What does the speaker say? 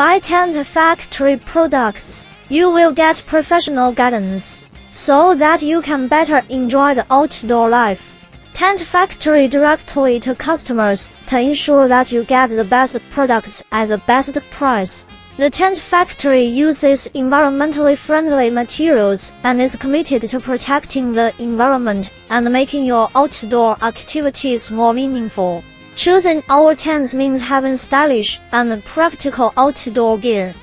Buy Tent Factory products. You will get professional guidance so that you can better enjoy the outdoor life. Tent Factory directly to customers to ensure that you get the best products at the best price. The Tent Factory uses environmentally friendly materials and is committed to protecting the environment and making your outdoor activities more meaningful. Choosing our tents means having stylish and practical outdoor gear.